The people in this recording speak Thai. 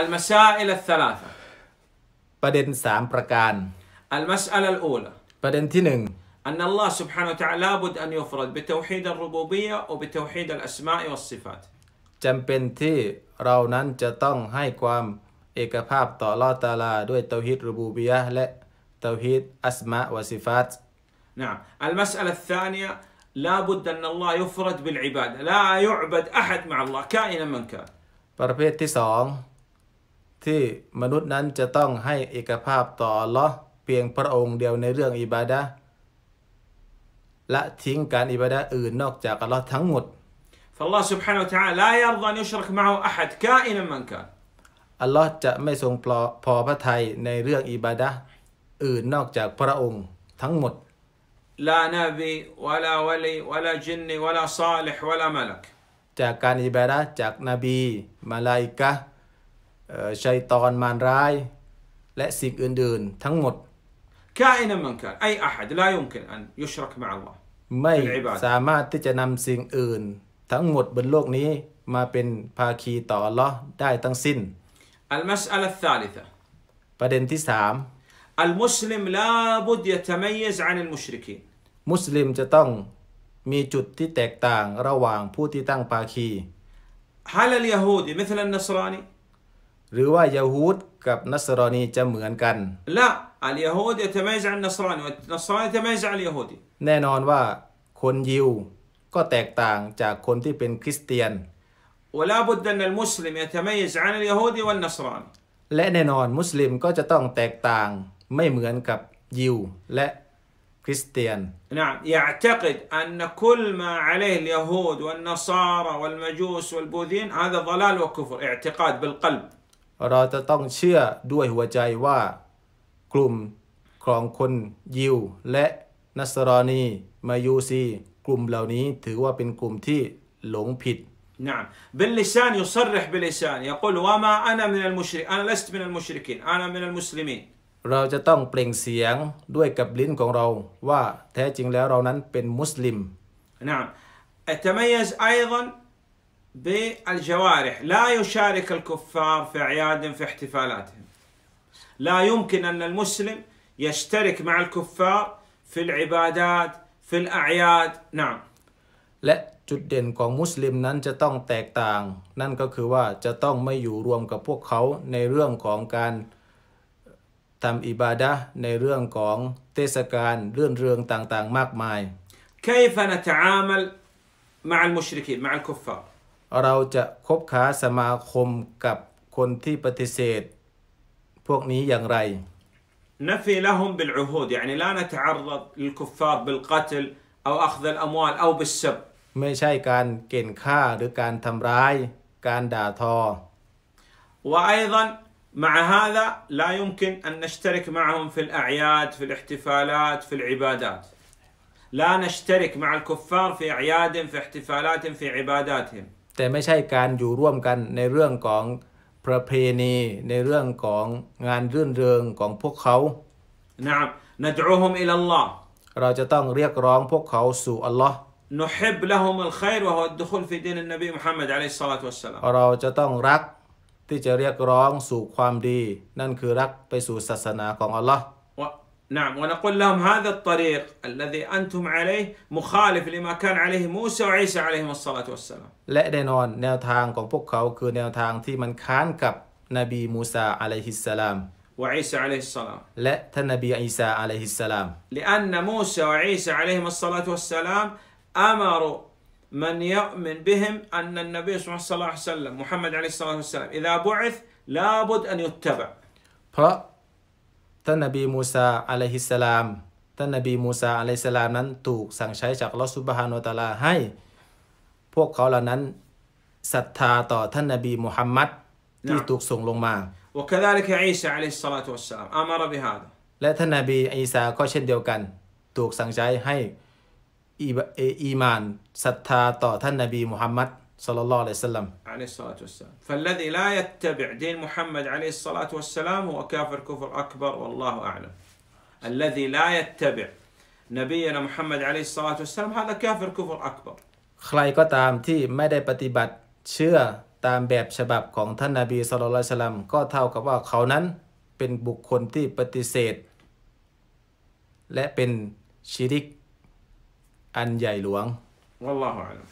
المسائل الثلاثة ประเด็นสามประการ المسألة الأولى ประเด็นที่หนึ่ง أن الله سبحانه وتعالى لابد أن يفرد بتوحيد الربوبية وبتوحيد الأسماء والصفات จำเป็นที่เรานั้นจะต้องให้ความเอกภาพต่ออัลลอฮ์ตะอาลา ด้วยเตาฮิดรูบูบียะห์และเตาฮิดอัสมาวะซิฟัต نعم المسألة الثانية لابد أن الله يفرد بالعبادة لا يعبد أحد مع الله كائنا من كان ประเภทที่สอง ที่มนุษย์นั้นจะต้องให้เอกภาพต่ออัลลอฮ์เพียงพระองค์เดียวในเรื่องอิบาดะห์และทิ้งการอิบาดะห์อื่นนอกจากอัลลอฮ์ทั้งหมด فالله سبحانه وتعالى لا يرضى أن يشرك معه أحد كائنا من كان อัลลอฮ์จะไม่ทรงพอพอพระทัยในเรื่องอิบาดะห์อื่นนอกจากพระองค์ทั้งหมด لا نبي ولا ولي ولا جني ولا صالح ولا ملك จากการอิบาดะห์จากนบีมาลาอิกะห์เอ่อ ชัยตอนมารร้าย และสิ่งอื่นๆ ทั้งหมด كائنا من كان أي أحد لا يمكن أن يشرك مع الله ไม่สามารถที่จะนำสิ่งอื่น ทั้งหมดบนโลกนี้มาเป็นภาคีต่ออัลลอฮ์ได้ทั้งสิ้น المسألة الثالثة ประเด็นที่สาม المسلم لابد يتميز عن المشركين มุสลิมจะต้องมีจุดที่แตกต่างระหว่างผู้ที่ตั้งภาคี هل اليهودي مثل النصراني؟ หรือว่ายะฮูดกับนัสรอนีจะเหมือนกัน لا اليهود يتميز عن النصراني والنصراني يتميز عن اليهودي แน่นอนว่าคนยิวก็แตกต่างจากคนที่เป็นคริสเตียน ولا بد أن المسلم يتميز عن اليهودي والنصراني และแน่นอนมุสลิมก็จะต้องแตกต่างไม่เหมือนกับยิวและคริสเตียน نعم يعتقد أن كل ما عليه اليهود والنصارى والمجوس والبوذيين هذا ضلال وكفر اعتقاد بالقلب เราจะต้องเชื่อด้วยหัวใจว่ากลุ่มของคนยิวและนัสรอนีมายูซี กลุ่มเหล่านี้ถือว่าเป็นกลุ่มที่หลงผิด نعم باللسان يصرح بلسان يقول وما أنا من المشرك أنا لست من المشركين أنا من المسلمين เราจะต้องเปล่งเสียงด้วยกับลิ้นของเราว่าแท้จริงแล้วเรานั้นเป็นมุสลิม نعم يتميز أيضا بالجوارح لا يشارك الكفار في أعيادهم في احتفالاتهم لا يمكن أن المسلم يشترك مع الكفار في العبادات في الأعياد نعم และจุดเด่นของมุสลิมนั้นจะต้องแตกต่าง นั่นก็คือว่าจะต้องไม่อยู่รวมกับพวกเขาในเรื่องของการทำอิบาดะห์ในเรื่องของเทศกาลเรื่องเรืองต่างๆ มากมาย كيف نتعامل مع المشركين مع الكفار เราจะคบค้าสมาคมกับคนที่ปฏิเสธ พวกนี้อย่างไร نفي لهم بالعهود يعني لا نتعرض للكفار بالقتل أو أخذ الأموال أو بالسب ไม่ใช่การเก่นฆ่าหรือการทำร้าย การด่าทอ وأيضا مع هذا لا يمكن أن نشترك معهم في الأعياد في الاحتفالات في العبادات لا نشترك مع الكفار في أعيادهم في احتفالاتهم في عباداتهم แต่ไม่ใช่การอยู่ร่วมกันในเรื่องของประเพณี ในเรื่องของงานรื่นเริงของพวกเขา نعم ندعوهم إلى الله เราจะต้องเรียกร้องพวกเขาสู่อัลลอฮ์ نحب لهم الخير وهو الدخول في دين النبي محمد عليه الصلاة والسلام เราจะต้องรักที่จะเรียกร้องสู่ความดี นั่นคือรักไปสู่ศาสนาของอัลลอฮ์ و... نعم ونقول لهم هذا الطريق الذي أنتم عليه مخالف لما كان عليه موسى وعيسى عليهم الصلاة والسلام และแน่นอนแนวทางของพวกเขาคือแนวทางที่มันค้านกับนบีมูซาอะลัยฮิสสลาม وعيسى عليه السلام และท่านนบีอีสาอะลัยฮิสสลาม لأن موسى وعيسى عليهم الصلاة والسلام أمروا من يؤمن بهم أن النبي صلى الله عليه وسلم محمد عليه الصلاة والسلام إذا بعث لابد أن يتبع เพราะ ท่านนบีมูซาอะลัยฮิสสลามท่านนบีมูซาอะลัยฮิสสลามนั้นถูกสั่งใช้จากอัลลอฮฺซุบฮานุวะตะอาลาให้ พวกเขาเหล่านั้นศรัทธาต่อท่านนบีมุฮัมมัดที่ถูกส่งลงมา وكذلك عيسى عليه الصلاة والسلام أمر بهذا และท่านนบีอีสาก็เช่นเดียวกัน ถูกสั่งใช้ให้อีบเออีมานศรัทธาต่อท่านนบีมุฮัมมัด สัลลัลลอฮุอะลัยฮิวะสัลลัม عليه الصلاة والسلام فالذي لا يتبع دين محمد عليه الصلاة والسلام هو كافر كفر أكبر والله أعلم الذي لا يتبع نبينا محمد عليه الصلاة والسلام هذا كافر كفر أكبر ใครก็ตามที่ไม่ได้ปฏิบัติเชื่อ ตามแบบฉบับของท่านนาบีสุลต่านสลัมก็เท่ากับว่าเขานั้นเป็นบุคคลที่ปฏิเสธ และเป็นชิริกอันใหญ่หลวง والله اعلم